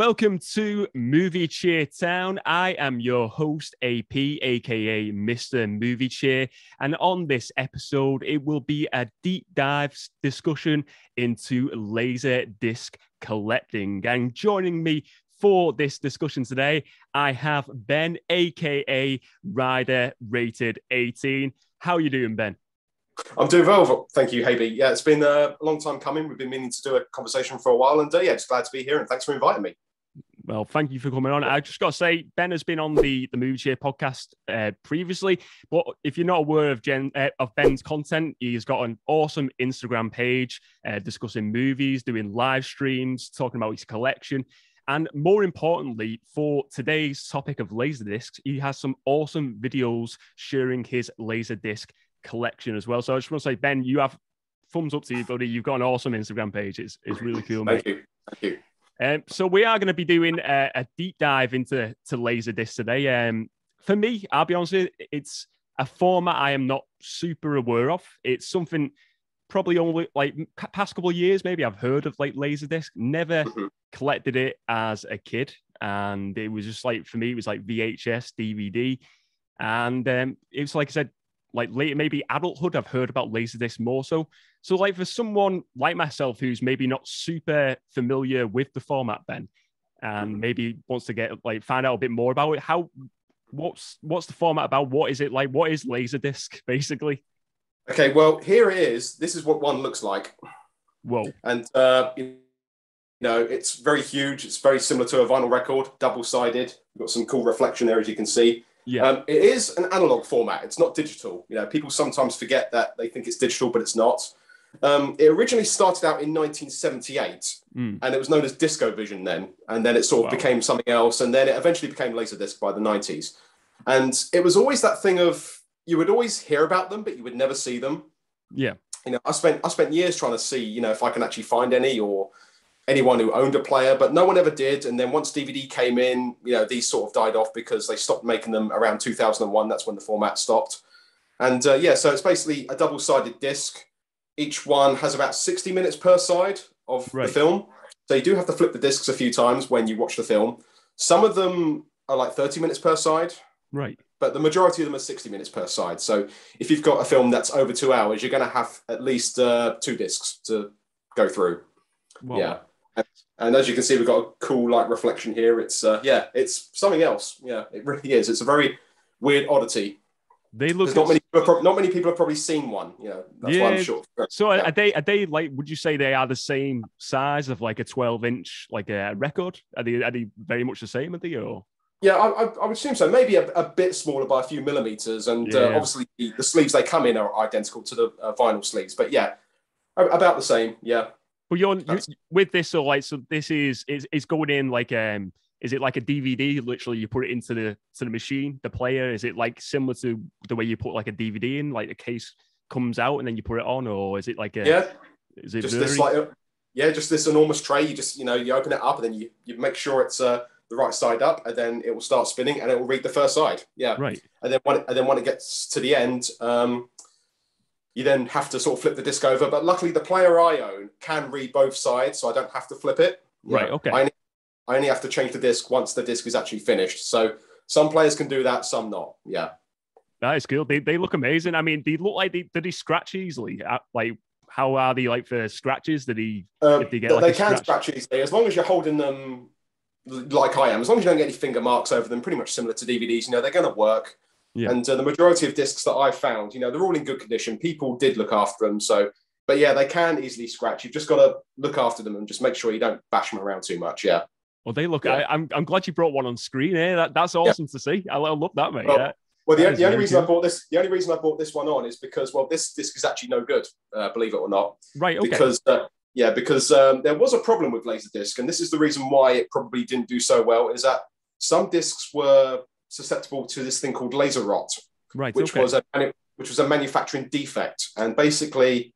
Welcome to Movie Cheer Town. I am your host, AP, aka Mr. Movie Cheer. And on this episode, it will be a deep dive discussion into laser disc collecting. And joining me for this discussion today, I have Ben, aka Rider Rated 18. How are you doing, Ben? I'm doing well, thank you, AP. Yeah, it's been a long time coming. We've been meaning to do a conversation for a while, and uh, yeah, just glad to be here. And thanks for inviting me. Well, thank you for coming on. I just got to say, Ben has been on the the Movie Cheer podcast uh, previously, but if you're not aware of Jen uh, of Ben's content, he's got an awesome Instagram page uh, discussing movies, doing live streams, talking about his collection. And more importantly, for today's topic of Laserdiscs, he has some awesome videos sharing his Laserdisc collection as well. So I just want to say, Ben, you have thumbs up to you, buddy. You've got an awesome Instagram page. It's, it's really cool, Thank mate. you. Thank you. Um, so we are going to be doing a, a, deep dive into to Laserdisc today. Um, for me, I'll be honest, you, it's a format I am not super aware of. It's something probably only like past couple of years, maybe I've heard of like Laserdisc. Never mm-hmm. collected it as a kid, and it was just like for me, it was like VHS, DVD, and um, it was like I said, like later maybe adulthood i've heard about laserdisc more so. So like for someone like myself who's maybe not super familiar with the format then and mm-hmm. maybe wants to get like find out a bit more about it how what's what's the format about? What is it like? What is laserdisc basically? Okay well here it is. This is what one looks like. Whoa. And uh you know it's very huge. It's very similar to a vinyl record double sided got some cool reflection there as you can see yeah. Um, it is an analog format. It's not digital. You know, people sometimes forget that they think it's digital, but it's not. Um, it originally started out in 1978, mm. and it was known as DiscoVision then, and then it sort of wow. became something else, and then it eventually became Laserdisc by the 90s. And it was always that thing of you would always hear about them, but you would never see them. Yeah. You know, I spent I spent years trying to see, you know, if I can actually find any or anyone who owned a player, but no one ever did. And then once DVD came in, you know, these sort of died off because they stopped making them around 2001. That's when the format stopped. And uh, yeah, so it's basically a double sided disc. Each one has about 60 minutes per side of right. the film. So you do have to flip the discs a few times when you watch the film. Some of them are like 30 minutes per side. Right. But the majority of them are 60 minutes per side. So if you've got a film that's over two hours, you're going to have at least uh, two discs to go through. Yeah. And as you can see, we've got a cool like reflection here. It's uh, yeah, it's something else. Yeah, it really is. It's a very weird oddity. They look not many not many people have probably seen one. You know, that's yeah. why I'm sure. So yeah. are they are they like? Would you say they are the same size of like a 12 inch like a record? Are they are they very much the same? Are they or? Yeah, I, I, would assume so. Maybe a, a, bit smaller by a few millimeters, and uh, yeah. uh, obviously the, the, sleeves they come in are identical to the uh, vinyl sleeves. But yeah, about the same. Yeah. But you're you, with this, so like, so this is is is going in like um, is it like a DVD? Literally, you put it into the to the machine, the player. Is it like similar to the way you put like a DVD in, like the case comes out and then you put it on, or is it like a yeah? Is it just this like yeah, just this enormous tray. You just you know you open it up and then you you make sure it's uh the right side up, and then it will start spinning and it will read the first side. Yeah, right. And then when it, and then when it gets to the end, um, you then have to sort of flip the disc over. But luckily, the player I own can read both sides, so I don't have to flip it. You right. Know, okay. I only, I only have to change the disc once the disc is actually finished. So some players can do that, some not. Yeah. That is cool. They, they look amazing. I mean, they look like they did he scratch easily? Uh, like, how are they like for scratches? Did he? Um, they, get, like, they can scratch? scratch easily as long as you're holding them like I am. As long as you don't get any finger marks over them, pretty much similar to DVDs. You know, they're going to work. Yeah. And uh, the majority of discs that I found, you know, they're all in good condition. People did look after them. So, but yeah, they can easily scratch. You've just got to look after them and just make sure you don't bash them around too much. Yeah. Well, they look. Yeah. I, am I'm, I'm glad you brought one on screen. Eh? That, that's awesome yeah. to see. I, I love that, mate. Well, yeah. Well, the, the only reason cool. I bought this, the only reason I bought this one on is because, well, this disc is actually no good, uh, believe it or not. Right. Okay. Because uh, yeah, because um, there was a problem with Laserdisc, and this is the reason why it probably didn't do so well. Is that some discs were susceptible to this thing called laser rot right, which okay. was a which was a manufacturing defect, and basically,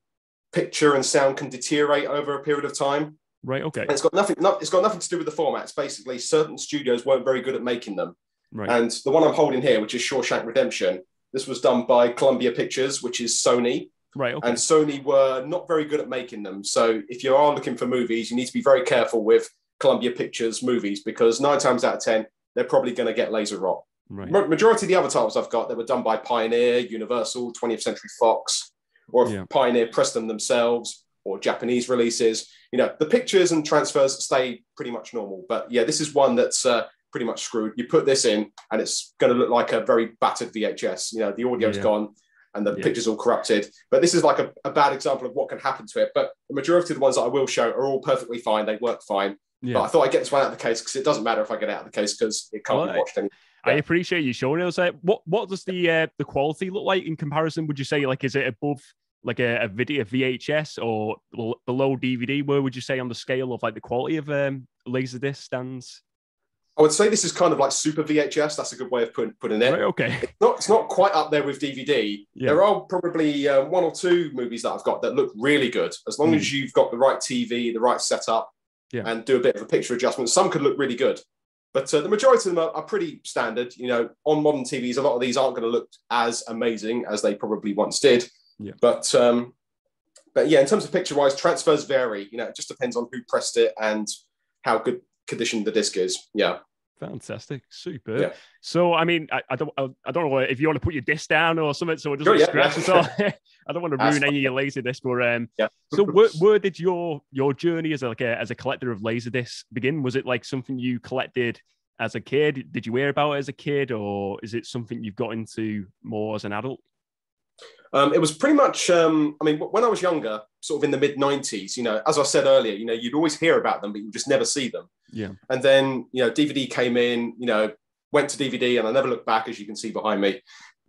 picture and sound can deteriorate over a period of time. Right. Okay. And it's got nothing. Not, it's got nothing to do with the formats. Basically, certain studios weren't very good at making them. Right. And the one I'm holding here, which is Shawshank Redemption, this was done by Columbia Pictures, which is Sony. Right. Okay. And Sony were not very good at making them. So if you are looking for movies, you need to be very careful with Columbia Pictures movies because nine times out of ten they're probably going to get laser rot. Right. Majority of the other titles I've got that were done by Pioneer, Universal, 20th Century Fox, or yeah. Pioneer pressed them themselves, or Japanese releases. You know, the pictures and transfers stay pretty much normal. But yeah, this is one that's uh, pretty much screwed. You put this in, and it's going to look like a very battered VHS. You know, the audio's yeah. gone and the yeah. picture's all corrupted. But this is like a, a, bad example of what can happen to it. But the majority of the ones that I will show are all perfectly fine. They work fine. Yeah. But I thought I'd get this one out of the case because it doesn't matter if I get out of the case because it can't well, be watched anymore. I appreciate you showing us. Uh, what what does the uh, the quality look like in comparison? Would you say like is it above like a, a video VHS or below DVD? Where would you say on the scale of like the quality of um, laserdisc stands? I would say this is kind of like super VHS. That's a good way of putting putting it. Right, okay. It's not, it's not quite up there with DVD. Yeah. There are probably uh, one or two movies that I've got that look really good. As long mm. as you've got the right TV, the right setup, yeah. and do a bit of a picture adjustment, some could look really good. But uh, the majority of them are, are, pretty standard. You know, on modern TVs, a lot of these aren't going to look as amazing as they probably once did. Yeah. But um, but yeah, in terms of picture wise, transfers vary. You know, it just depends on who pressed it and how good condition the disc is. Yeah. Fantastic, super. Yeah. So, I mean, I, I, don't, I, I, don't know if you want to put your disc down or something, so it doesn't sure, scratch yeah. at all. I don't want to ruin any of your laser disc, but um, yeah. so where, where, did your your journey as a, like a as a collector of laser discs begin? Was it like something you collected as a kid? Did you hear about it as a kid, or is it something you've got into more as an adult? Um, it was pretty much, um, I mean, when I was younger, sort of in the mid 90s, you know, as I said earlier, you know, you'd always hear about them, but you just never see them. Yeah. And then, you know, DVD came in, you know, went to DVD and I never looked back, as you can see behind me.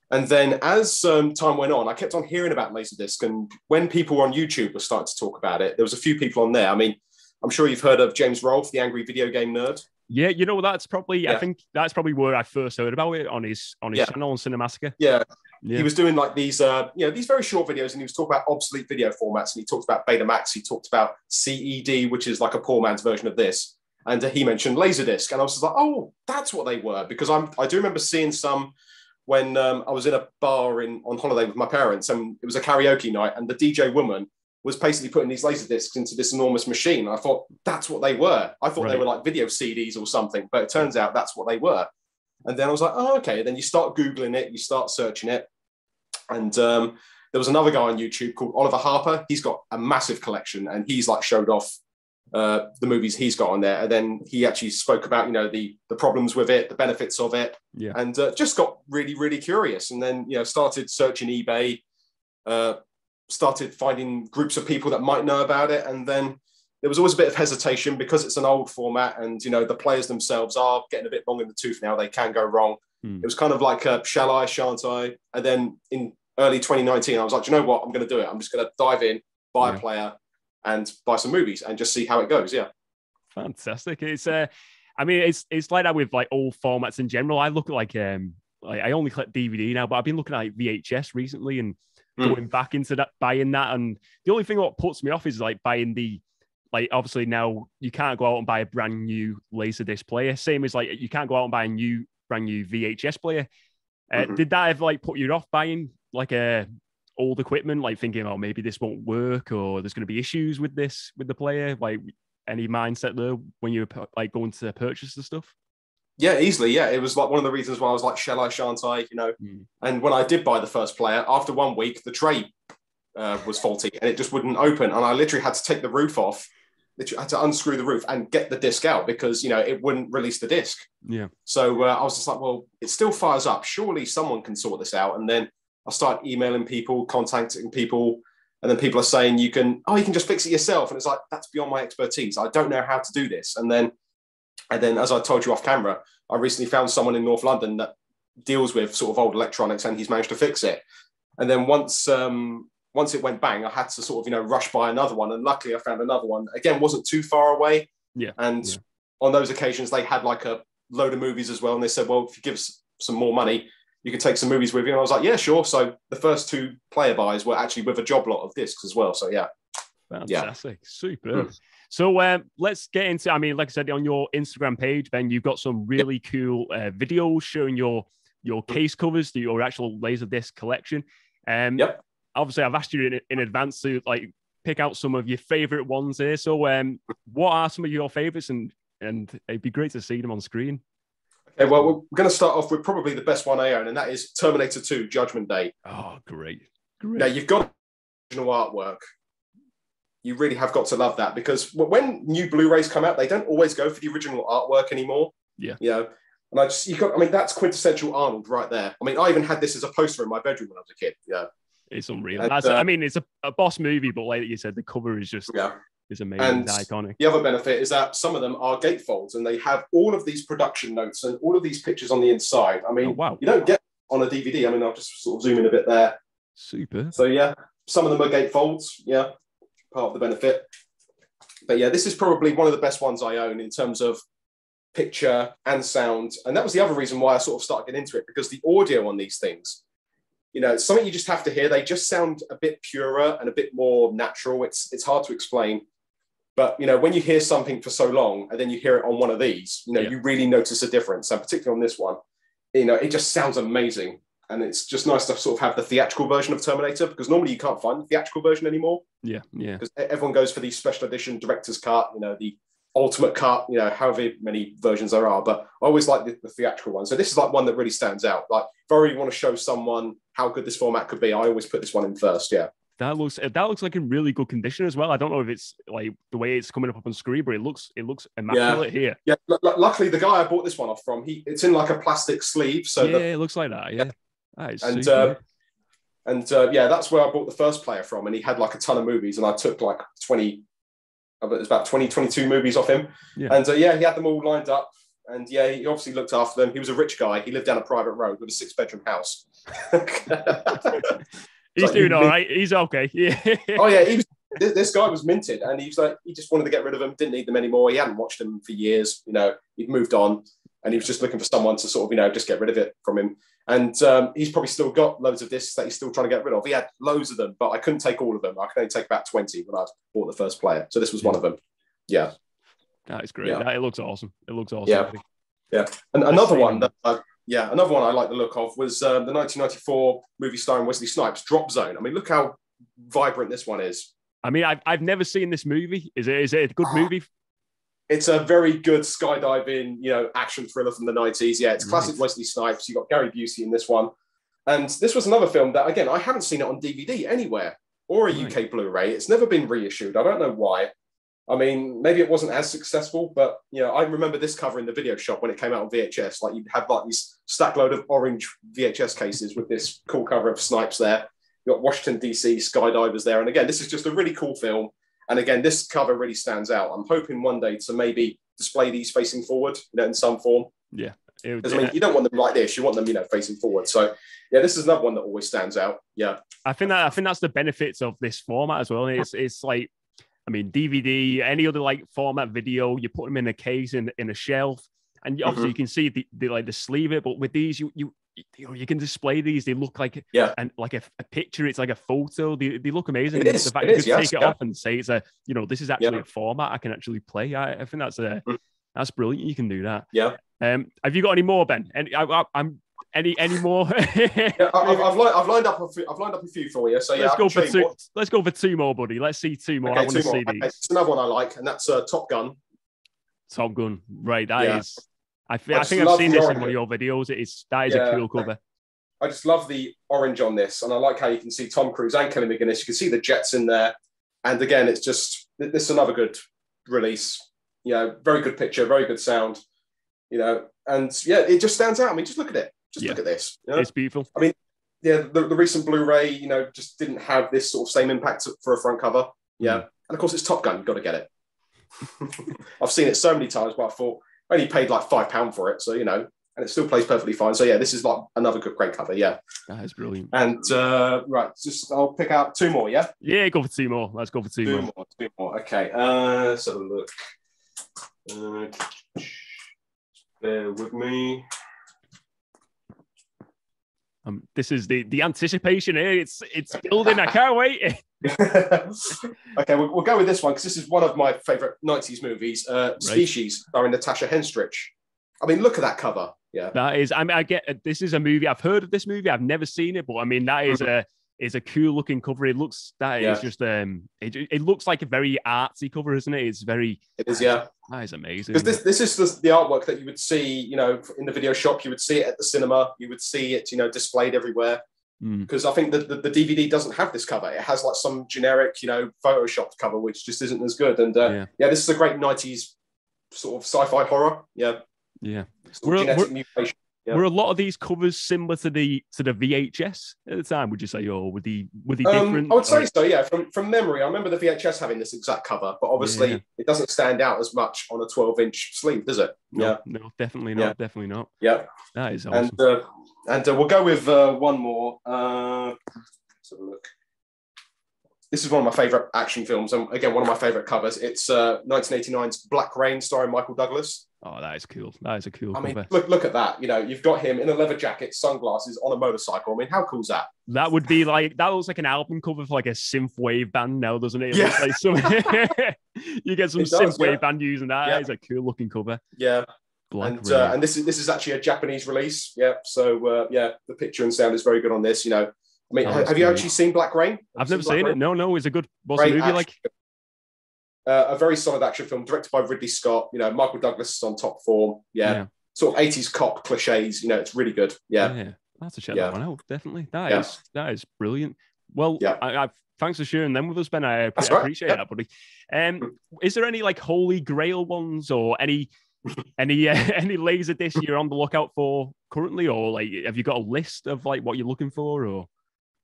And then as um, time went on, I kept on hearing about Laserdisc. And when people on YouTube were starting to talk about it, there was a few people on there. I mean, I'm sure you've heard of James Rolfe, the angry video game nerd. Yeah, you know that's probably yeah. I think that's probably where I first heard about it on his on his yeah. channel on Cinemassacre. Yeah, yeah. He was doing like these, uh, you know, these very short videos, and he was talking about obsolete video formats, and he talked about Betamax, he talked about CED, which is like a poor man's version of this, and uh, he mentioned Laserdisc, and I was just like, oh, that's what they were, because I'm, I do remember seeing some when um, I was in a bar in on holiday with my parents, and it was a karaoke night, and the DJ woman was basically putting these laser discs into this enormous machine. I thought that's what they were. I thought right. they were like video CDs or something, but it turns out that's what they were. And then I was like, oh, okay. Then you start Googling it, you start searching it. And um, there was another guy on YouTube called Oliver Harper. He's got a massive collection and he's like showed off uh, the movies he's got on there. And then he actually spoke about, you know, the, the problems with it, the benefits of it. Yeah. And uh, just got really, really curious. And then, you know, started searching eBay, uh, started finding groups of people that might know about it. And then there was always a bit of hesitation because it's an old format and you know the players themselves are getting a bit long in the tooth now they can go wrong hmm. it was kind of like a, shall i? Shan't i? And then in early 2019 i was like you know what? I'm going to do it. I'm just going to dive in buy yeah. a player and buy some movies and just see how it goes. Yeah. Fantastic. It's uh i mean it's it's like that with like all formats in general. I look at like um like i only collect dvd now but i've been looking at like vhs recently and mm. going back into that buying that. And the only thing what puts me off is like buying the like obviously now you can't go out and buy a brand new laserdisc player. Same as like you can't go out and buy a new brand new VHS player. Uh, mm-hmm. Did that ever like put you off buying like a old equipment, like thinking, oh, maybe this won't work or there's going to be issues with this with the player? Like any mindset there when you were like going to purchase the stuff? Yeah, easily. Yeah, it was like one of the reasons why I was like, shall I, shan't I? You know. Mm. And when I did buy the first player, after one week, the tray uh, was faulty and it just wouldn't open, and I literally had to take the roof off literally had to unscrew the roof and get the disc out because you know it wouldn't release the disc. Yeah. So uh, I was just like, well, it still fires up. Surely someone can sort this out. And then I start emailing people, contacting people, and then people are saying you can, oh, you can just fix it yourself. And it's like that's beyond my expertise. I don't know how to do this. And then, and then as I told you off camera, I recently found someone in North London that deals with sort of old electronics, and he's managed to fix it. And then once um, once it went bang, I had to sort of, you know, rush by another one. And luckily I found another one. Again, wasn't too far away. Yeah. And yeah. on those occasions, they had like a load of movies as well. And they said, well, if you give us some more money, you can take some movies with you. And I was like, yeah, sure. So the first two player buys were actually with a job lot of discs as well. So yeah. Fantastic. Yeah. Super. Mm. So um, let's get into, I mean, like I said, on your Instagram page, Ben, you've got some really yep. cool uh, videos showing your your hmm. case covers to your actual laser disc collection. Um, yep obviously I've asked you in, in advance to like pick out some of your favorite ones here. So, um, what are some of your favorites, and and it'd be great to see them on screen. Okay, well, we're going to start off with probably the best one I own, and that is Terminator 2 Judgment Day. Oh, great. Great. Now, you've got original artwork. You really have got to love that because when new Blu rays come out, they don't always go for the original artwork anymore. Yeah. You know, and I just, you got, I mean, that's quintessential Arnold right there. I mean, I even had this as a poster in my bedroom when I was a kid. Yeah. It's unreal. And, uh, I mean, it's a, a, boss movie, but like you said, the cover is just yeah. is amazing, and iconic. The other benefit is that some of them are gatefolds, and they have all of these production notes and all of these pictures on the inside. I mean, oh, wow. you don't get on a DVD. I mean, I'll just sort of zoom in a bit there. Super. So yeah, some of them are gatefolds. Yeah, part of the benefit. But yeah, this is probably one of the best ones I own in terms of picture and sound. And that was the other reason why I sort of started getting into it because the audio on these things you know, something you just have to hear. They just sound a bit purer and a bit more natural. It's it's hard to explain. But you know, when you hear something for so long and then you hear it on one of these, you know, yeah. you really notice a difference. And particularly on this one, you know, it just sounds amazing. And it's just nice to sort of have the theatrical version of Terminator because normally you can't find the theatrical version anymore. Yeah, yeah. Because everyone goes for the special edition director's cut, you know, the ultimate cut, you know, however many versions there are. But I always like the, the, theatrical one. So this is like one that really stands out. Like if I really want to show someone how good this format could be, I always put this one in first. Yeah. That looks that looks like in really good condition as well. I don't know if it's like the way it's coming up on screen, but it looks it looks immaculate yeah. here. Yeah, l- luckily the guy I bought this one off from, he it's in like a plastic sleeve, so yeah, the, it looks like that. Yeah, that and uh, and uh, yeah, that's where I bought the first player from, and he had like a ton of movies, and I took like twenty it's about 20, 22 movies off him. Yeah. And uh, yeah, he had them all lined up. And yeah, he obviously looked after them. He was a rich guy. He lived down a private road with a six bedroom house. He's like, doing all right. He's okay. Yeah. oh yeah, he was. This guy was minted, and he was like, he just wanted to get rid of them. Didn't need them anymore. He hadn't watched them for years. You know, he'd moved on, and he was just looking for someone to sort of, you know, just get rid of it from him. And um, he's probably still got loads of discs that he's still trying to get rid of. He had loads of them, but I couldn't take all of them. I could only take about 20 when I bought the first player. So this was yeah. one of them. Yeah. That is great. Yeah. That, it looks awesome. It looks awesome. Yeah. Yeah. And another one that, uh, yeah, another one I like the look of was uh, the 1994 movie starring Wesley Snipes, Drop Zone. I mean, look how vibrant this one is. I mean, I've, I've never seen this movie. Is it is it a good movie? It's a very good skydiving, you know, action thriller from the 90s. Yeah, it's classic nice. Wesley Snipes. You've got Gary Busey in this one. And this was another film that, again, I haven't seen it on DVD anywhere or a right. UK Blu ray. It's never been reissued. I don't know why. I mean, maybe it wasn't as successful, but you know, I remember this cover in the video shop when it came out on VHS. Like you'd have like these stack load of orange VHS cases with this cool cover of Snipes there. You've got Washington DC skydivers there, and again, this is just a really cool film. And again, this cover really stands out. I'm hoping one day to maybe display these facing forward, you know, in some form. Yeah. Because I mean, you don't want them like this. You want them, you know, facing forward. So yeah, this is another one that always stands out. Yeah. I think that I think that's the benefits of this format as well. It's it's like, I mean, DVD, any other like format video, you put them in a case in in a shelf, and obviously mm-hmm. you can see the, the like the sleeve it. But with these, you you you know, you can display these. They look like yeah, and like a, a picture. It's like a photo. They, they look amazing. It is, the fact it you is, can yes, take yeah. it off and say it's a you know this is actually yeah. a format I can actually play. I, I think that's a mm. that's brilliant. You can do that. Yeah. Um, have you got any more, Ben? And I, am any any more? yeah, I've, I've, li- I've, lined up a few, I've lined up a few for you. So let's yeah, go for two. More. Let's go for two more, buddy. Let's see two more. Okay, I want to see these. It's another one I like, and that's uh, Top Gun. Top Gun, right? That yeah. is. I, I, I think I've seen this in one of your videos. It's that is yeah. a cool cover. I just love the orange on this, and I like how you can see Tom Cruise and Kelly McGillis. You can see the jets in there, and again, it's just this is another good release. You know, very good picture, very good sound. You know, and yeah, it just stands out. I mean, just look at it. Just yeah. look at this. You know? It's beautiful. I mean, yeah, the, the recent Blu-ray, you know, just didn't have this sort of same impact for a front cover. Yeah, mm. and of course, it's Top Gun. You've got to get it. I've seen it so many times, but I thought only paid like five pound for it, so you know, and it still plays perfectly fine. So yeah, this is like another good great cover. Yeah, that is brilliant. And uh, right, just I'll pick out two more. Yeah, yeah, go for two more. Let's go for two, two more. more. Two more. Okay. Uh, let's have a look. Uh, bear with me. Um, this is the the anticipation here. It's it's building. I can't wait. okay, we'll, we'll, go with this one because this is one of my favorite '90s movies. Uh, right. Species, starring Natasha Henstridge. I mean, look at that cover. Yeah, that is. I mean, I get this is a movie. I've heard of this movie. I've never seen it, but I mean, that is mm-hmm. a is a cool looking cover. It looks that yeah. is just um, it, it looks like a very artsy cover, isn't it? It's very. It is, yeah. That is amazing. Because this this is the, the, artwork that you would see, you know, in the video shop. You would see it at the cinema. You would see it, you know, displayed everywhere. Because mm. I think that the, the, DVD doesn't have this cover. It has like some generic, you know, photoshopped cover, which just isn't as good. And uh, yeah. yeah, this is a great '90s sort of sci-fi horror. Yeah. Yeah. We're, we're, Were a lot of these covers similar to the to the VHS at the time? Would you say, or were the were the um, different? I would say so. Yeah, from from memory, I remember the VHS having this exact cover, but obviously yeah. it doesn't stand out as much on a 12 inch sleeve, does it? No, yeah, no, definitely not. Yeah. Definitely not. Yeah, that is awesome. And uh, and uh, we'll go with uh, one more. Uh, let's have a look. This is one of my favorite action films, and again, one of my favorite covers. It's uh, 1989's Black Rain, starring Michael Douglas. Oh, that is cool. That is a cool. I mean, look, look at that. You know, you've got him in a leather jacket, sunglasses, on a motorcycle. I mean, how cool is that? That would be like that looks like an album cover for like a synth wave band now, doesn't it? it yeah. Like some, you get some does, synth wave yeah. band using that. Yeah. It's a cool looking cover. Yeah. Black and uh, and this is this is actually a Japanese release. Yeah. So uh, yeah, the picture and sound is very good on this. You know, I mean, oh, have you actually seen Black Rain? Have I've never seen, seen it. No, no. It's a good. What's movie like? Uh, a very solid action film directed by Ridley Scott. You know, Michael Douglas is on top form. Yeah. yeah. Sort of 80s cop cliches. You know, it's really good. Yeah. Yeah. That's a check yeah. that one out. Definitely. That yeah. is that is brilliant. Well, yeah. I, I, thanks for sharing them with us, Ben. I, I appreciate right. that, buddy. Um, is there any like holy grail ones or any any uh, any laser disc you're on the lookout for currently, or like have you got a list of like what you're looking for, or?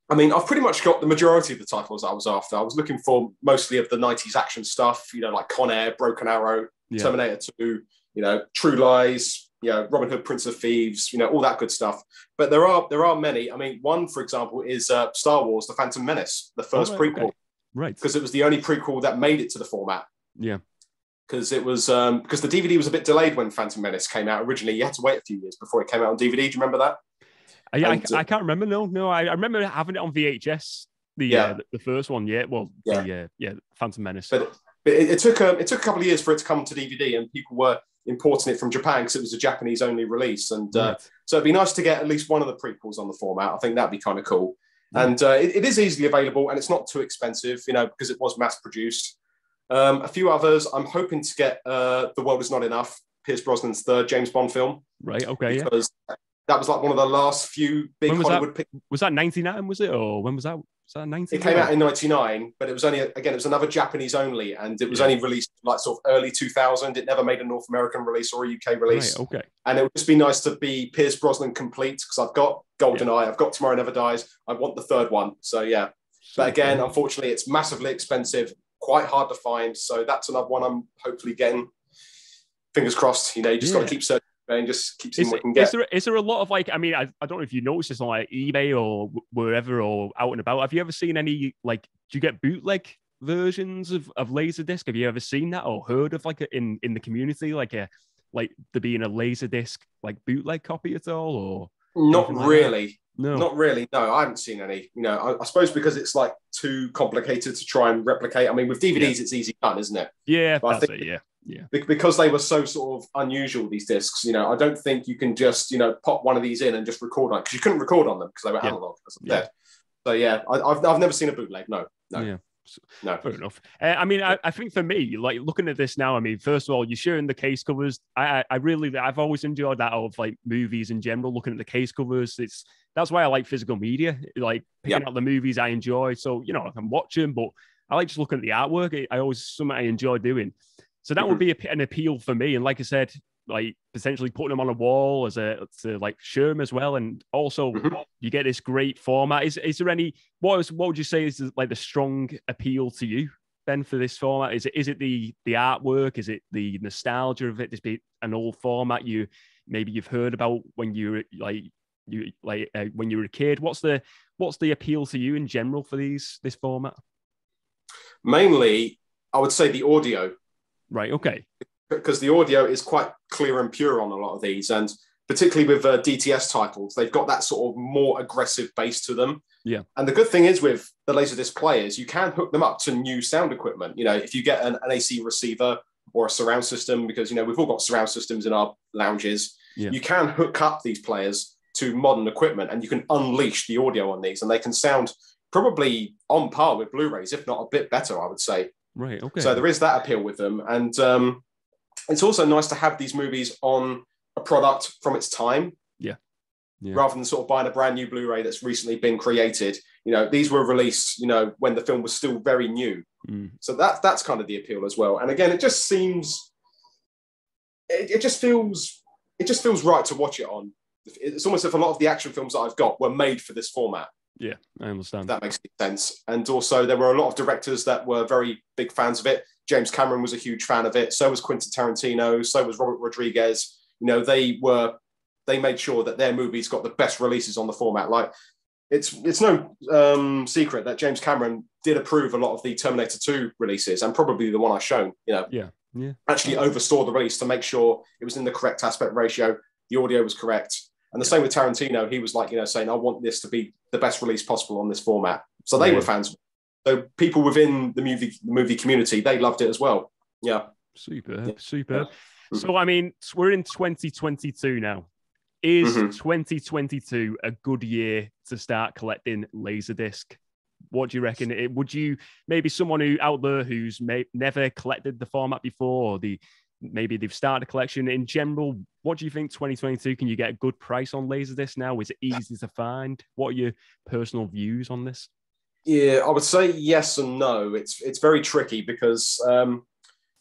I mean, I've pretty much got the majority of the titles I was after. I was looking for mostly of the 90s action stuff, you know, like Con Air, Broken Arrow, yeah. Terminator 2, you know, True Lies, you know, Robin Hood, Prince of Thieves, you know, all that good stuff. But there are there are many. I mean, one, for example, is uh, Star Wars: The Phantom Menace, the first oh, right, prequel, okay. right? Because it was the only prequel that made it to the format. Yeah. Because it was um, because the DVD was a bit delayed when Phantom Menace came out originally. You had to wait a few years before it came out on DVD. Do you remember that? I, I, I, can't remember. No, no, I, I remember having it on VHS. The yeah. Uh, the, first one, yeah. Well, yeah, the, uh, yeah, Phantom Menace. But, but it, it took um, it took a couple of years for it to come to DVD, and people were importing it from Japan because it was a Japanese only release. And uh, right. so it'd be nice to get at least one of the prequels on the format. I think that'd be kind of cool. And uh, it, it is easily available, and it's not too expensive, you know, because it was mass produced. Um, a few others. I'm hoping to get uh, The World Is Not Enough, Pierce Brosnan's third James Bond film. Right. Okay. Because yeah that was like one of the last few big was Hollywood. That, was that ninety nine? Was it or when was that? Was that ninety? It came out in ninety nine, but it was only again it was another Japanese only, and it was yeah. only released like sort of early two thousand. It never made a North American release or a UK release. Right, okay. And it would just be nice to be Pierce Brosnan complete because I've got GoldenEye, yeah. I've got Tomorrow Never Dies. I want the third one. So yeah. But again, unfortunately, it's massively expensive, quite hard to find. So that's another one I'm hopefully getting. Fingers crossed. You know, you just yeah. got to keep searching and just keep seeing is, what we can get. Is there, is there a lot of like, I mean, I, I don't know if you noticed this on like eBay or wherever or out and about. Have you ever seen any, like, do you get bootleg versions of, of Laserdisc? Have you ever seen that or heard of like a, in, in the community, like a, like there being a Laserdisc like bootleg copy at all or? Not like really. That? No, not really. No, I haven't seen any. You know, I, I, suppose because it's like too complicated to try and replicate. I mean, with DVDs, yeah. it's easy done, isn't it? Yeah, but that's it. Yeah, yeah. Because they were so sort of unusual, these discs, you know, I don't think you can just, you know, pop one of these in and just record on because you couldn't record on them because they were yeah. analog. Yeah. So yeah, I, have I've never seen a bootleg. No, no. Yeah. No, fair enough. Uh, I mean, I, I, think for me, like looking at this now, I mean, first of all, you're sharing the case covers. I, I really, I've always enjoyed that of like movies in general. Looking at the case covers, it's that's why I like physical media, like picking out the movies I enjoy. So you know, I can watch them, but I like just looking at the artwork. I always something I enjoy doing. So that mm-hmm. would be a, an appeal for me. And like I said, like potentially putting them on a wall as a to like show them as well. And also mm-hmm. you get this great format. Is is there any what is what would you say is like the strong appeal to you, Ben, for this format? Is it is it the the artwork? Is it the nostalgia of it? This be an old format you maybe you've heard about when you were like you like uh, when you were a kid. What's the what's the appeal to you in general for these this format? Mainly, I would say the audio Right. Okay. Because the audio is quite clear and pure on a lot of these, and particularly with uh, DTS titles, they've got that sort of more aggressive bass to them. Yeah. And the good thing is with the Laserdisc players, you can hook them up to new sound equipment. You know, if you get an, an AV receiver or a surround system, because you know we've all got surround systems in our lounges, yeah. you can hook up these players to modern equipment, and you can unleash the audio on these, and they can sound probably on par with Blu-rays, if not a bit better, I would say. Right. Okay. So there is that appeal with them, and um, it's also nice to have these movies on a product from its time. Yeah. yeah. Rather than sort of buying a brand new Blu-ray that's recently been created, you know, these were released, you know, when the film was still very new. Mm. So that's that's kind of the appeal as well. And again, it just seems, it, it just feels, it just feels right to watch it on. It's almost if a lot of the action films that I've got were made for this format. Yeah, I understand. That makes sense. And also, there were a lot of directors that were very big fans of it. James Cameron was a huge fan of it. So was Quentin Tarantino. So was Robert Rodriguez. You know, they were they made sure that their movies got the best releases on the format. Like it's it's no um, secret that James Cameron did approve a lot of the Terminator 2 releases and probably the one I've shown. You know, yeah, yeah. Actually, oversaw the release to make sure it was in the correct aspect ratio, the audio was correct, and the same with Tarantino. He was like, you know, saying, I want this to be the best release possible on this format. So they yeah. were fans. So people within the movie the movie community, they loved it as well. Yeah. Super, yeah. super. Yeah. So I mean, we're in 2022 now. Is mm-hmm. 2022 a good year to start collecting Laserdisc? What do you reckon? It, would you maybe someone who out there who's may, never collected the format before, or the maybe they've started a collection in general. What do you think 2022? Can you get a good price on Laserdisc now? Is it easy to find? What are your personal views on this? Yeah, I would say yes and no. It's it's very tricky because um,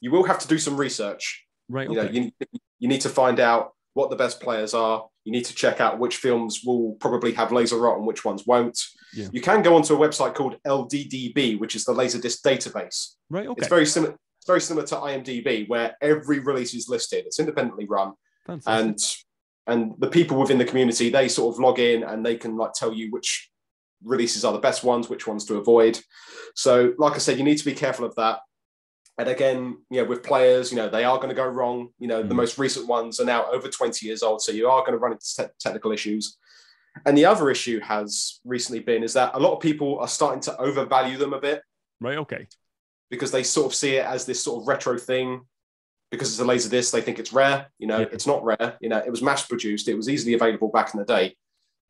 you will have to do some research. Right. You know, you, you need to find out what the best players are. You need to check out which films will probably have laser rot and which ones won't. Yeah. You can go onto a website called LDDB, which is the Laserdisc database. Right. Okay. It's very similar it's very similar to IMDb, where every release is listed. It's independently run, Fantastic. and and the people within the community they sort of log in and they can like tell you which releases are the best ones, which ones to avoid. So, like I said, you need to be careful of that. And again, you know, with players, you know, they are going to go wrong. You know, mm. the most recent ones are now over 20 years old, so you are going to run into te- technical issues. And the other issue has recently been is that a lot of people are starting to overvalue them a bit. Right. Okay because they sort of see it as this sort of retro thing. Because it's a laser disc, they think it's rare. You know, yeah. it's not rare. You know, it was mass produced. It was easily available back in the day,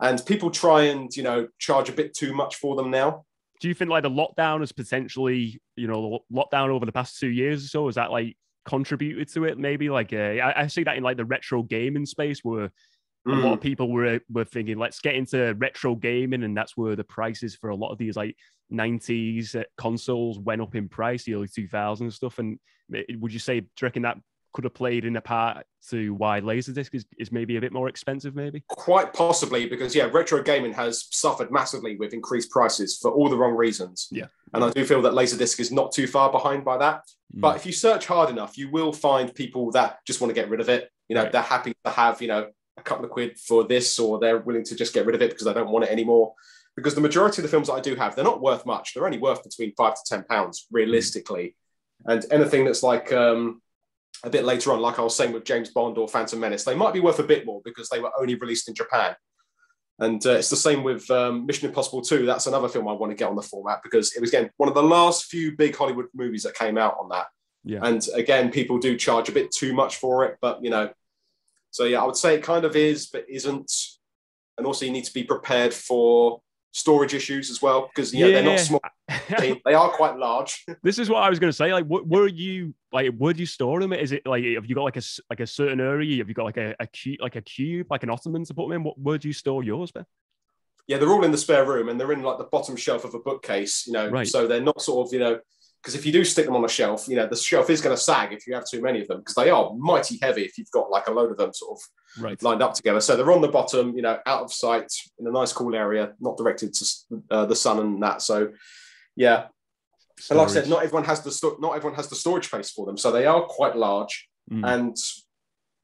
and people try and you know charge a bit too much for them now. Do you think like the lockdown has potentially, you know, the lockdown over the past two years or so, has that like contributed to it? Maybe like uh, I, I see that in like the retro gaming space where Mm. A lot of mm. people were were thinking, let's get into retro gaming, and that's where the prices for a lot of these like 90s uh, consoles went up in price, the early 2000s stuff. And would you say, do you reckon that could have played in a part to why Laserdisc is, is maybe a bit more expensive, maybe? Quite possibly, because yeah, retro gaming has suffered massively with increased prices for all the wrong reasons. Yeah. And I do feel that Laserdisc is not too far behind by that. Mm. But if you search hard enough, you will find people that just want to get rid of it. You know, right. they're happy to have, you know, a couple of quid for this, or they're willing to just get rid of it because they don't want it anymore. Because the majority of the films that I do have, they're not worth much. They're only worth between five to ten pounds, realistically. And anything that's like um, a bit later on, like I was saying with James Bond or Phantom Menace, they might be worth a bit more because they were only released in Japan. And uh, it's the same with um, Mission Impossible 2. That's another film I want to get on the format because it was, again, one of the last few big Hollywood movies that came out on that. Yeah. And again, people do charge a bit too much for it, but you know, so yeah, I would say it kind of is, but isn't. And also, you need to be prepared for storage issues as well because you yeah, they're not small. they are quite large. this is what I was going to say. Like, where you like? Where do you store them? Is it like have you got like a like a certain area? Have you got like a, a cube, like a cube, like an ottoman to put them in? What, where do you store yours, Ben? Yeah, they're all in the spare room, and they're in like the bottom shelf of a bookcase. You know, right. so they're not sort of you know because if you do stick them on a shelf, you know, the shelf is going to sag if you have too many of them because they are mighty heavy if you've got like a load of them sort of right. lined up together. So they're on the bottom, you know, out of sight in a nice cool area, not directed to uh, the sun and that. So, yeah. Storage. And like I said, not everyone has the sto- not everyone has the storage space for them, so they are quite large. Mm. And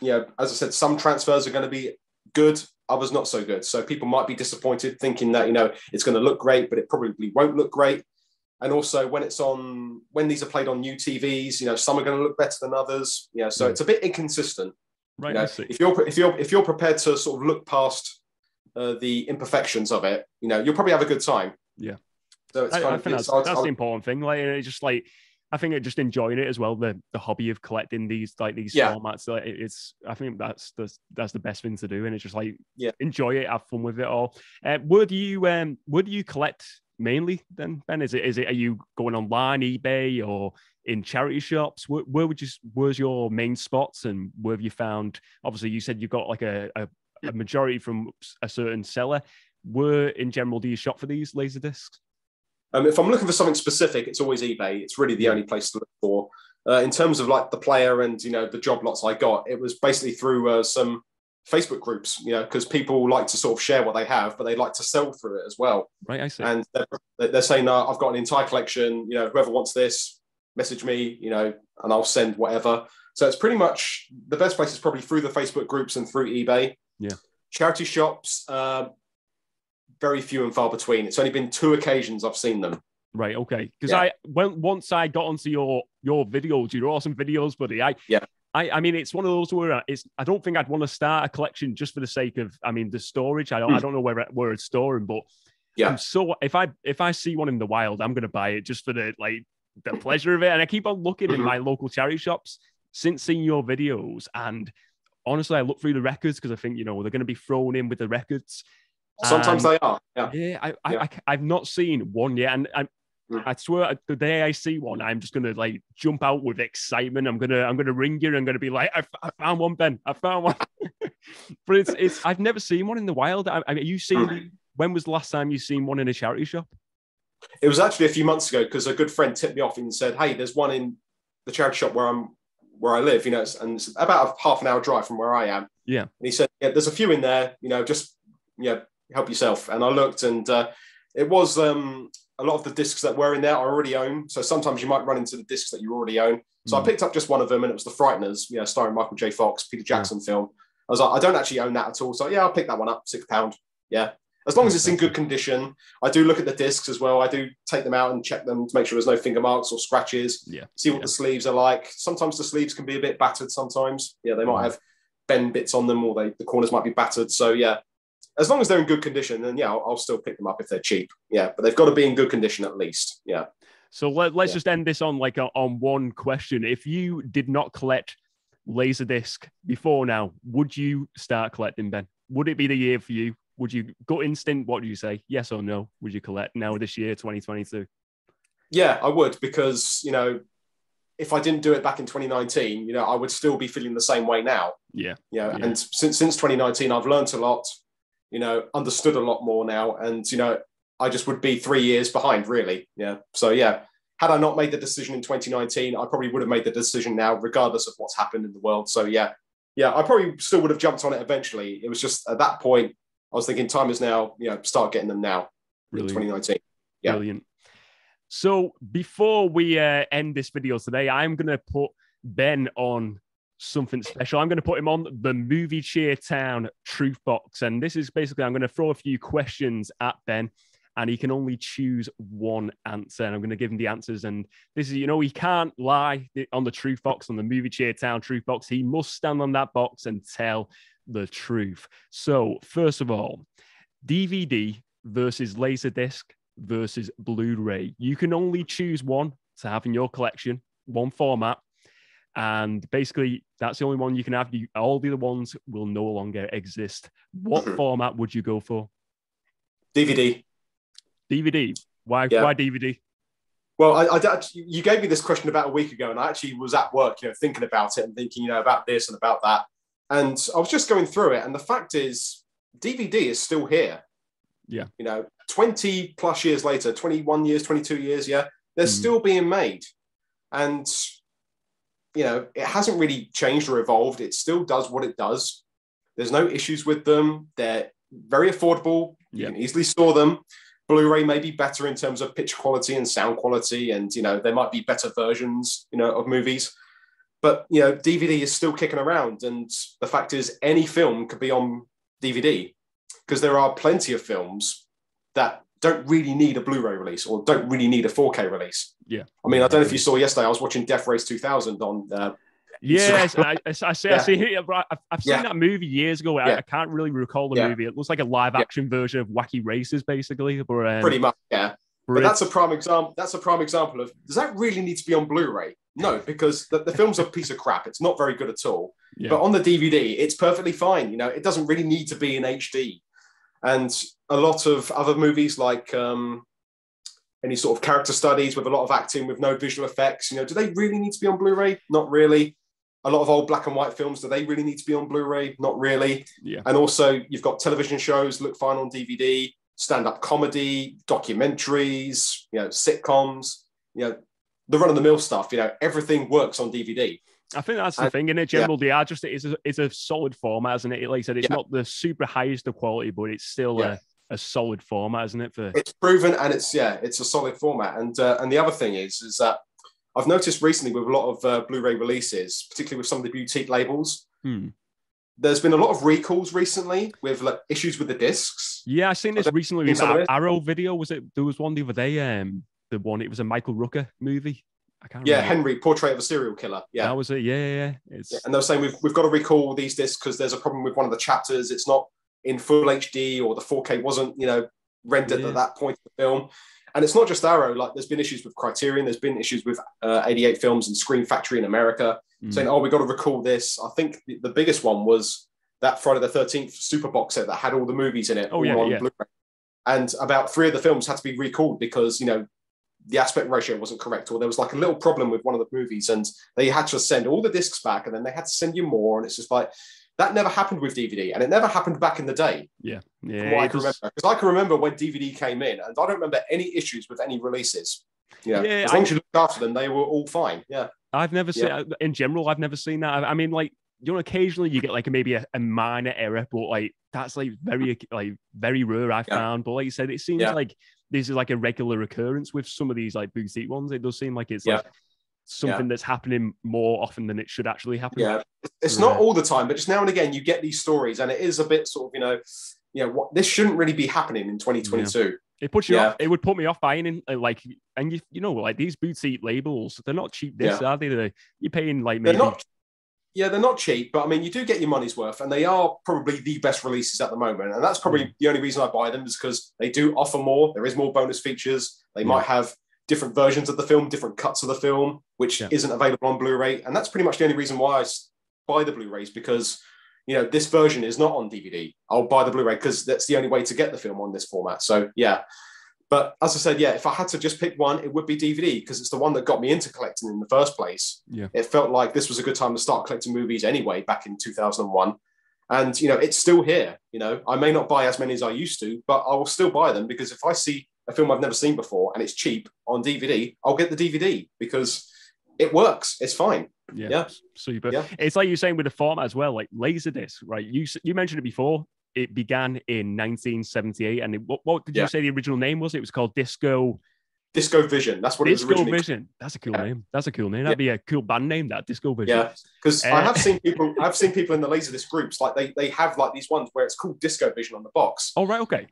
yeah, as I said, some transfers are going to be good, others not so good. So people might be disappointed, thinking that you know it's going to look great, but it probably won't look great and also when it's on when these are played on new TVs, you know, some are going to look better than others. You know, so mm. it's a bit inconsistent. Right. You know, if you're if you're if you're prepared to sort of look past uh, the imperfections of it, you know, you'll probably have a good time. Yeah. So it's I, kind I of, think that's, that's the important thing. Like, it's just like I think it just enjoying it as well. The the hobby of collecting these like these yeah. formats. Like it's I think that's the that's the best thing to do, and it's just like yeah, enjoy it, have fun with it all. Uh, do you um do you collect mainly then, Ben? Is it is it are you going online, eBay or in charity shops? Where, where would you where's your main spots and where have you found obviously you said you've got like a, a, a majority from a certain seller. Where in general do you shop for these laser discs? Um, if I'm looking for something specific, it's always eBay. It's really the only place to look for. Uh, in terms of like the player and you know the job lots I got, it was basically through uh, some Facebook groups, you know, because people like to sort of share what they have, but they like to sell through it as well. Right, I see. And they're, they're saying, no, I've got an entire collection. You know, whoever wants this, message me. You know, and I'll send whatever. So it's pretty much the best place is probably through the Facebook groups and through eBay. Yeah. Charity shops, uh, very few and far between. It's only been two occasions I've seen them. Right. Okay. Because yeah. I when once I got onto your your videos, your awesome videos, buddy. I yeah. I, I mean, it's one of those where it's. I don't think I'd want to start a collection just for the sake of. I mean, the storage. I don't. Mm. I don't know where where it's storing, but yeah. I'm so if I if I see one in the wild, I'm gonna buy it just for the like the pleasure of it. And I keep on looking in mm-hmm. my local charity shops since seeing your videos, and honestly, I look through the records because I think you know they're going to be thrown in with the records. Sometimes they are. Yeah. Yeah. I. I, I, have not seen one yet, and I. I swear, the day I see one, I'm just gonna like jump out with excitement. I'm gonna, I'm gonna ring you. I'm gonna be like, I, I found one, Ben. I found one. but it's, it's. I've never seen one in the wild. I, I mean, you seen? Mm. When was the last time you seen one in a charity shop? It was actually a few months ago because a good friend tipped me off and said, "Hey, there's one in the charity shop where I'm, where I live. You know, and it's about a half an hour drive from where I am." Yeah. And he said, "Yeah, there's a few in there. You know, just yeah, help yourself." And I looked, and uh, it was um, a lot of the discs that were in there I already own. So sometimes you might run into the discs that you already own. So mm. I hmm. picked up just one of them, and it was The Frighteners, you know, starring Michael J. Fox, Peter Jackson yeah. film. I was like, I don't actually own that at all. So yeah, I'll pick that one up, six pound. Yeah. As long as it's in good condition. I do look at the discs as well. I do take them out and check them to make sure there's no finger marks or scratches. Yeah. See what yeah. the sleeves are like. Sometimes the sleeves can be a bit battered sometimes. Yeah, they might hmm. have bend bits on them or they, the corners might be battered. So yeah, as long as they're in good condition, then yeah, I'll, I'll, still pick them up if they're cheap. Yeah, but they've got to be in good condition at least. Yeah. So let, us yeah. just end this on like a, on one question. If you did not collect Laserdisc before now, would you start collecting, Ben? Would it be the year for you? Would you go instant? What do you say? Yes or no? Would you collect now this year, 2022? Yeah, I would because, you know, if I didn't do it back in 2019, you know, I would still be feeling the same way now. Yeah. You know, yeah. and since since 2019, I've learned a lot you know, understood a lot more now. And, you know, I just would be three years behind, really. Yeah. So, yeah, had I not made the decision in 2019, I probably would have made the decision now, regardless of what's happened in the world. So, yeah, yeah, I probably still would have jumped on it eventually. It was just at that point, I was thinking time is now, you know, start getting them now Brilliant. in 2019. Yeah. Brilliant. So, before we uh, end this video today, I'm going to put Ben on something special. I'm going to put him on the Movie Cheer Town Truth Box. And this is basically, I'm going to throw a few questions at Ben and he can only choose one answer. And I'm going to give him the answers. And this is, you know, he can't lie on the Truth Box, on the Movie Cheer Town Truth Box. He must stand on that box and tell the truth. So, first of all, DVD versus Laserdisc versus Blu ray. You can only choose one to have in your collection, one format and basically that's the only one you can have. You, all the other ones will no longer exist. What mm-hmm. format would you go for? DVD. DVD. Why? Yeah. Why DVD? Well, I, I, you gave me this question about a week ago, and I actually was at work, you know, thinking about it and thinking, you know, about this and about that, and I was just going through it, and the fact is, DVD is still here. Yeah. You know, twenty plus years later, twenty-one years, twenty-two years, yeah, they're mm. still being made, and you know, it hasn't really changed or evolved. It still does what it does. There's no issues with them. They're very affordable. You yeah. can easily store them. Blu-ray may be better in terms of picture quality and sound quality, and you know there might be better versions, you know, of movies. But you know, DVD is still kicking around, and the fact is, any film could be on DVD because there are plenty of films that don't really need a Blu-ray release or don't really need a 4K release. Yeah. I mean, I don't know if you saw yesterday. I was watching Death Race 2000 on. Uh, yes, I, I, see. Yeah. I see. I've, I've seen yeah. that movie years ago. I, yeah. I, can't really recall the movie. It looks like a live-action version of Wacky Races, basically. But, um, Pretty much, yeah. But that's a prime example. That's a prime example of does that really need to be on Blu-ray? No, because the, the film's a piece of crap. It's not very good at all. But on the DVD, it's perfectly fine. You know, it doesn't really need to be in HD. And a lot of other movies like um, any sort of character studies with a lot of acting with no visual effects. You know, do they really need to be on Blu-ray? Not really. A lot of old black and white films, do they really need to be on Blu-ray? Not really. Yeah. And also, you've got television shows look fine on DVD, stand-up comedy, documentaries, you know, sitcoms. You know, the run-of-the-mill stuff. You know, everything works on DVD. I think that's the and, thing. In a general, yeah. are just it's a, it's a solid format, isn't it? Like I said, it's yeah. not the super highest of quality, but it's still yeah. a, a solid format, isn't it? For it's proven and it's yeah, it's a solid format. And uh, and the other thing is is that I've noticed recently with a lot of uh, Blu-ray releases, particularly with some of the boutique labels. Hmm. There's been a lot of recalls recently with like, issues with the discs. Yeah, I've seen this recently. With Arrow video was it? There was one the other day. Um, the one it was a Michael Rooker movie. I can't yeah, remember. Henry, Portrait of a Serial Killer. Yeah, that was it. Yeah, yeah. yeah. yeah and they were saying we've, we've got to recall these discs because there's a problem with one of the chapters. It's not in full HD or the 4K wasn't, you know, rendered yeah. at that point of the film. And it's not just Arrow. Like there's been issues with Criterion. There's been issues with uh, 88 Films and Scream Factory in America mm. saying, "Oh, we got to recall this." I think the, the, biggest one was that Friday the 13th super box set that had all the movies in it. Oh yeah, yeah. And about three of the films had to be recalled because you know the aspect ratio wasn't correct, or there was like a little problem with one of the movies, and they had to send all the discs back, and then they had to send you more, and it's just like that never happened with DVD, and it never happened back in the day. Yeah, yeah. I can remember because I can remember when DVD came in, and I don't remember any issues with any releases. Yeah, yeah as long I, as you looked after them, they were all fine. Yeah, I've never seen. Yeah. Uh, in general, I've never seen that. I mean, like you know, occasionally you get like maybe a, a, minor error, but like that's like very like very rare. I yeah. found, but like you said, it seems yeah. like this is like a regular occurrence with some of these like boutique ones. It does seem like it's yeah. like something yeah. that's happening more often than it should actually happen. Yeah, it's not all the time, but just now and again you get these stories, and it is a bit sort of you know, you know what this shouldn't really be happening in 2022. Yeah. It puts you yeah. off. It would put me off buying in uh, like, and you you know like these boutique labels, they're not cheap. This are they? They're, you're paying like maybe. Yeah, they're not cheap, but I mean, you do get your money's worth, and they are probably the best releases at the moment. And that's probably mm. the only reason I buy them is because they do offer more. There is more bonus features. They yeah. might have different versions of the film, different cuts of the film, which yeah. isn't available on Blu-ray. And that's pretty much the only reason why I buy the Blu-rays because you know this version is not on DVD. I'll buy the Blu-ray because that's the only way to get the film on this format. So yeah, but as I said, yeah, if I had to just pick one, it would be DVD because it's the one that got me into collecting in the first place. Yeah. It felt like this was a good time to start collecting movies anyway, back in 2001. And, you know, it's still here. You know, I may not buy as many as I used to, but I will still buy them because if I see a film I've never seen before and it's cheap on DVD, I'll get the DVD because it works. It's fine. Yeah, yeah. super. Yeah. It's like you're saying with the format as well, like Laserdisc, right? You you mentioned it before it began in 1978. And it, what, what, did yeah. you say the original name was? It was called Disco. DiscoVision. That's what Disco it was Vision. That's a cool yeah. name. That's a cool name. That'd yeah. be a cool band name. That DiscoVision. Yeah, because uh, I have seen people. I've seen people in the Laserdisc groups like they they have like these ones where it's called DiscoVision on the box. Oh right, okay.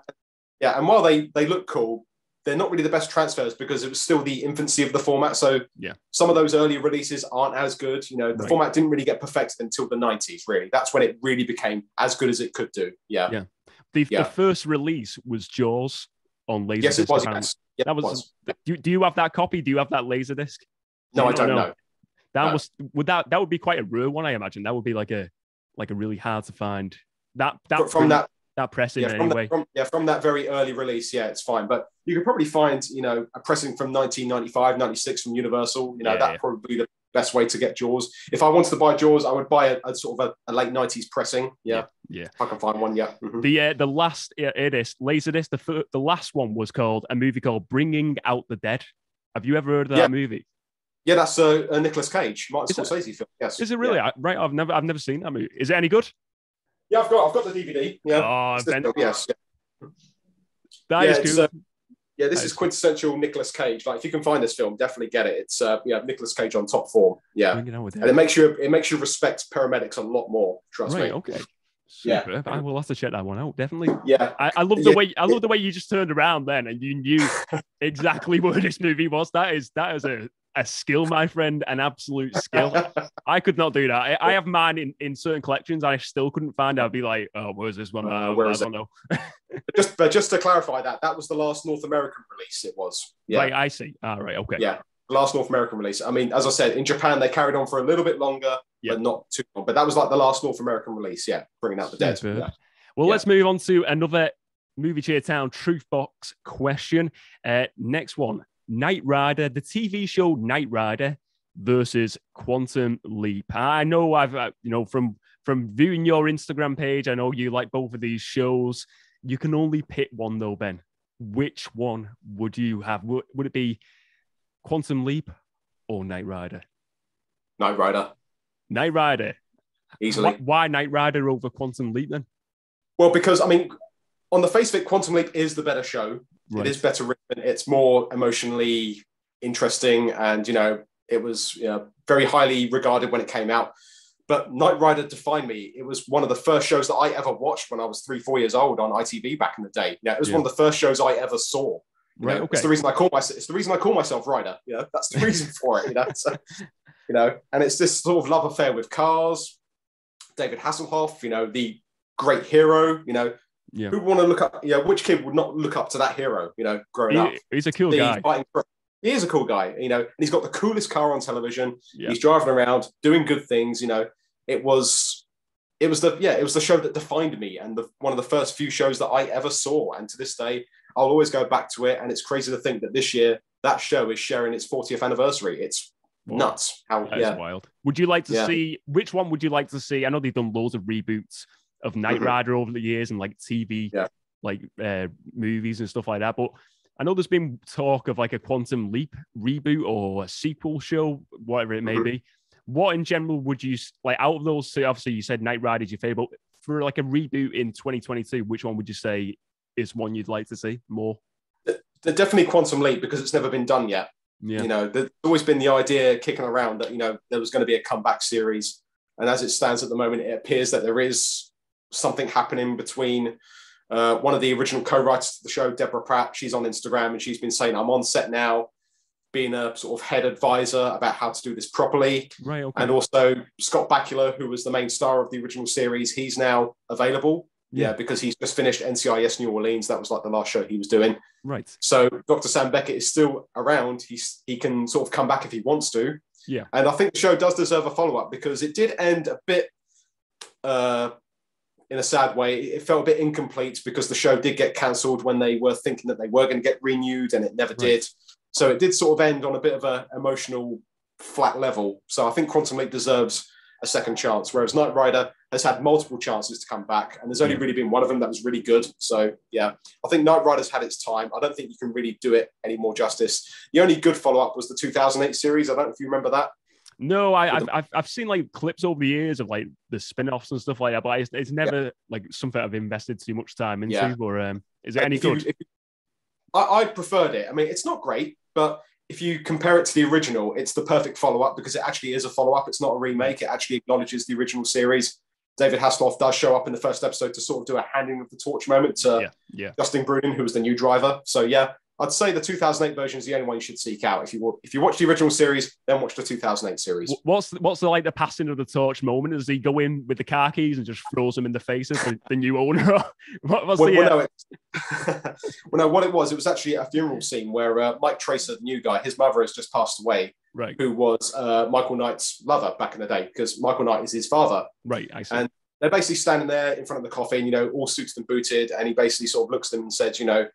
Yeah, and while they they look cool, they're not really the best transfers because it was still the infancy of the format. So yeah, some of those early releases aren't as good. You know, the right. format didn't really get perfected until the 90s, really. That's when it really became as good as it could do. Yeah. Yeah. The, yeah. the first release was Jaws on Laserdisc. Yes, it was. Yes. Yeah, that was. was. Do, do you have that copy? Do you have that Laserdisc? No, I don't know. know. That no. was would that that would be quite a rare one, I imagine. That would be like a like a really hard to find. That that from, from that that pressing yeah, from anyway. from, yeah, from that very early release, yeah, it's fine. But you could probably find, you know, a pressing from 1995, 96 from Universal. You know, yeah, that yeah. probably the best way to get Jaws. If I wanted to buy Jaws, I would buy a, a sort of a, a, late 90s pressing. Yeah. Yeah. If I can find one, yeah. Mm-hmm. The uh, the last uh, it is Laserdisc, the the last one was called a movie called Bringing Out the Dead. Have you ever heard of that movie? Yeah, that's a, a Nicolas Cage, Martin Scorsese film. Yes. Is it really? Yeah. Right, I've never I've never seen that movie. Is it any good? Yeah, I've got I've got the DVD. Yeah. Oh, ben- yes. Yeah. That yeah, is cool. Uh, yeah, this is quintessential Nicolas Cage. Like, if you can find this film, definitely get it. It's uh, yeah, Nicolas Cage on top form. Yeah, and it makes you it makes you respect paramedics a lot more. Trust right, me. Okay. Super. Yeah, I will have to check that one out. Definitely. Yeah, I, I love the yeah. way I love the way you just turned around then and you knew exactly where this movie was. That is that is a a skill, my friend, an absolute skill. I could not do that. I, I, have mine in, in certain collections. I still couldn't find. I'd be like, oh, where's this one? Uh, where I is don't it? know. just, but just to clarify that, that was the last North American release. It was. Yeah. Right, I see. All right, okay. Yeah, last North American release. I mean, as I said, in Japan they carried on for a little bit longer, yep. but not too long. But that was like the last North American release. Yeah, bringing out the dead. Yeah. Well, yeah. let's move on to another Movie Cheer Town Truth Box question. Uh, next one Knight Rider, the TV show Knight Rider versus Quantum Leap. I know I've, uh, you know, from from viewing your Instagram page, I know you like both of these shows. You can only pick one though, Ben. Which one would you have? Would, would it be Quantum Leap or Knight Rider? Knight Rider. Knight Rider. Easily. Why, why Knight Rider over Quantum Leap then? Well, because I mean, on the face of it, Quantum Leap is the better show. Right. It is better written. It's more emotionally interesting, and you know, it was you know, very highly regarded when it came out. But Knight Rider defined me. It was one of the first shows that I ever watched when I was three, four years old on ITV back in the day. Yeah, it was yeah. one of the first shows I ever saw. You right. Know, okay. It's the reason I call myself. It's the reason I call myself Rider. You know, that's the reason for it. You know, so, you know, and it's this sort of love affair with cars. David Hasselhoff, you know, the great hero. You know, yeah. who want to look up? Yeah, which kid would not look up to that hero? You know, growing he, up. He's a cool the, guy. He is a cool guy, you know, and he's got the coolest car on television. Yeah. He's driving around, doing good things. You know, it was, it was the yeah, it was the show that defined me, and the, one of the first few shows that I ever saw. And to this day, I'll always go back to it. And it's crazy to think that this year that show is sharing its 40th anniversary. It's nuts. How yeah. wild. Would you like to yeah. see which one would you like to see? I know they've done loads of reboots of Knight mm-hmm. Rider over the years and like TV, yeah. like uh, movies and stuff like that. But I know there's been talk of like a Quantum Leap reboot or a sequel show, whatever it may mm-hmm. be. What in general would you like out of those? So obviously you said Knight Rider is your favorite. But for like a reboot in 2022, which one would you say is one you'd like to see more? They're definitely Quantum Leap because it's never been done yet. Yeah. You know, there's always been the idea kicking around that you know there was going to be a comeback series, and as it stands at the moment, it appears that there is something happening between uh, one of the original co-writers of the show, Deborah Pratt. She's on Instagram and she's been saying, "I'm on set now." being a sort of head advisor about how to do this properly. Right. Okay. And also Scott Bakula, who was the main star of the original series, he's now available. Yeah. yeah, because he's just finished NCIS New Orleans. That was like the last show he was doing. Right. So Dr. Sam Beckett is still around. He's he can sort of come back if he wants to. Yeah. And I think the show does deserve a follow up because it did end a bit uh, in a sad way. It felt a bit incomplete because the show did get cancelled when they were thinking that they were going to get renewed and it never right. did. So it did sort of end on a bit of an emotional flat level. So I think Quantum Leap deserves a second chance, whereas Knight Rider has had multiple chances to come back, and there's only really been one of them that was really good. So yeah, I think Knight Rider's had its time. I don't think you can really do it any more justice. The only good follow up was the 2008 series. I don't know if you remember that. No, I, I've, I've seen like clips over the years of like the spin-offs and stuff like that, but it's, it's never yeah. like something I've invested too much time into. Yeah. Or um, is it any if good? You, if, I, I preferred it. I mean, it's not great, but if you compare it to the original, it's the perfect follow up because it actually is a follow up. It's not a remake. It actually acknowledges the original series. David Hasselhoff does show up in the first episode to sort of do a handing of the torch moment to yeah, yeah. Justin Bruening, who was the new driver. So yeah, I'd say the 2008 version is the only one you should seek out. If you if you watch the original series, then watch the 2008 series. What's what's the, like the passing of the torch moment? Does he go in with the car keys and just throws them in the face of the, the new owner? what was well, the, well, no, it, well, no, what it was, it was actually a funeral scene where uh, Mike Traceur, the new guy, his mother has just passed away. Right. Who was uh, Michael Knight's lover back in the day? Because Michael Knight is his father. Right. I see. And they're basically standing there in front of the coffin, you know, all suited and booted, and he basically sort of looks at them and says, you know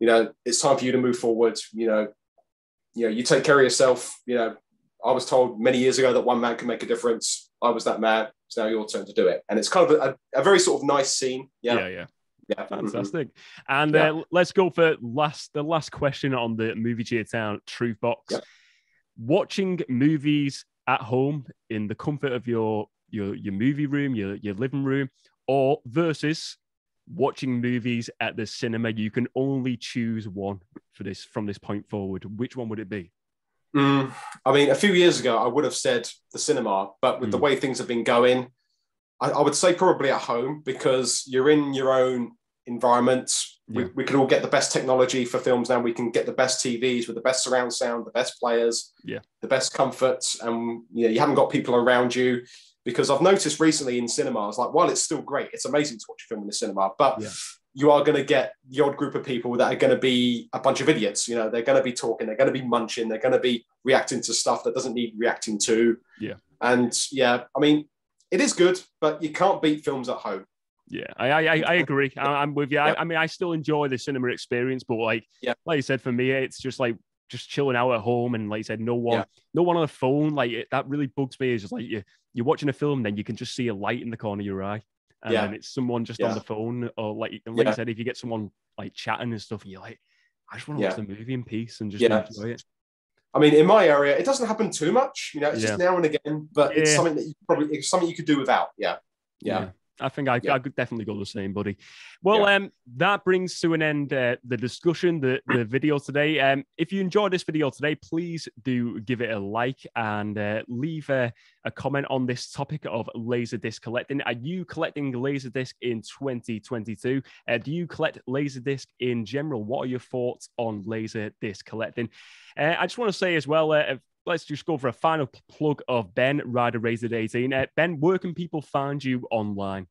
you know, it's time for you to move forward. You know, you know, you take care of yourself. You know, I was told many years ago that one man can make a difference. I was that man. It's now your turn to do it. And it's kind of a, a very sort of nice scene. Yeah. Yeah. Yeah. Yeah. Fantastic. Mm-hmm. And yeah. Uh, let's go for last the last question on the movie Cheer Town Truth Box. Yeah. Watching movies at home in the comfort of your your your movie room, your your living room, or versus watching movies at the cinema, you can only choose one for this from this point forward. Which one would it be? Mm, I mean, a few years ago, I would have said the cinema, but with mm. the way things have been going, I, I, would say probably at home because you're in your own environment. Yeah. We, we can all get the best technology for films now. We can get the best TVs with the best surround sound, the best players, yeah, the best comforts, and you know you haven't got people around you because I've noticed recently in cinemas, like while it's still great, it's amazing to watch a film in the cinema, but yeah. you are going to get the odd group of people that are going to be a bunch of idiots. You know, they're going to be talking, they're going to be munching, they're going to be reacting to stuff that doesn't need reacting to. Yeah. And yeah, I mean, it is good, but you can't beat films at home. Yeah, I I, I agree. I, am with you. I, I, mean, I still enjoy the cinema experience, but like, yeah. like you said, for me, it's just like just chilling out at home, and like you said, no one, yeah. no one on the phone. Like it, that really bugs me. Is just like you you're watching a film, then you can just see a light in the corner of your eye, and yeah. it's someone just on the phone, or like like I said, if you get someone like chatting and stuff, and you're like, I just want to watch the movie in peace and just enjoy it. I mean, in my area, it doesn't happen too much. You know, it's just now and again, but it's something that you probably it's something you could do without. Yeah. yeah. I think I, yeah. I could definitely go the same, buddy. Well, yeah. um, that brings to an end uh, the discussion, the, the video today. Um, if you enjoyed this video today, please do give it a like and uh, leave a, a comment on this topic of laser disc collecting. Are you collecting laser disc in 2022? Uh, do you collect laser disc in general? What are your thoughts on laser disc collecting? Uh, I just want to say as well, uh, let's just go for a final plug of Ben Rider Rated 18. Uh, ben, where can people find you online?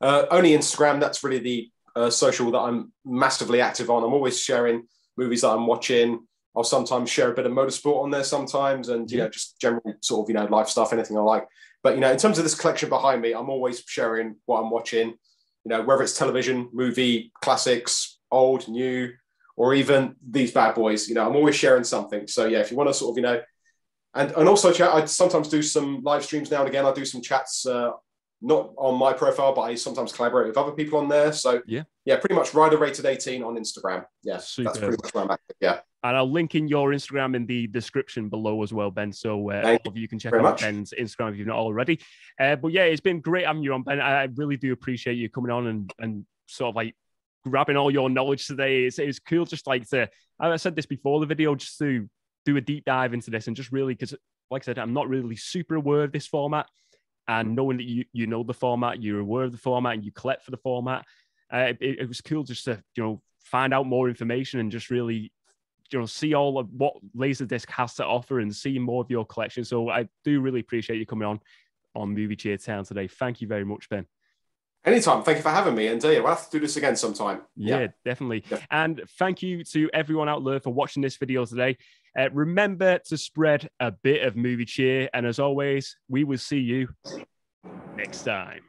Uh, only Instagram. That's really the uh, social that I'm massively active on. I'm always sharing movies that I'm watching. I'll sometimes share a bit of motorsport on there sometimes, and you yeah. know just general sort of you know life stuff, anything I like. But you know, in terms of this collection behind me, I'm always sharing what I'm watching. You know, whether it's television, movie, classics, old, new, or even these bad boys. You know, I'm always sharing something. So yeah, if you want to sort of, you know, and and also chat, I sometimes do some live streams now and again. I do some chats, uh, not on my profile, but I sometimes collaborate with other people on there. So yeah, yeah, pretty much rider rated 18 on Instagram. Yes, yeah, that's pretty much where I'm active. Yeah. And I'll link in your Instagram in the description below as well, Ben. So uh, all of you can check out much. Ben's Instagram if you've not already. Uh, but yeah, it's been great having you on, Ben. I really do appreciate you coming on and and sort of like grabbing all your knowledge today. It's, it's cool just like to, I said this before the video, just to do a deep dive into this and just really, because like I said, I'm not really super aware of this format. And knowing that you, you know the format, you're aware of the format and you collect for the format, uh, it, it was cool just to, you know, find out more information and just really you know see all of what laserdisc has to offer and see more of your collection so i do really appreciate you coming on on movie cheer town today thank you very much ben Anytime. Thank you for having me. And uh, yeah, we'll have to do this again sometime. Yeah, yeah. definitely. Yeah. And thank you to everyone out there for watching this video today. Uh, remember to spread a bit of movie cheer. And as always, we will see you next time.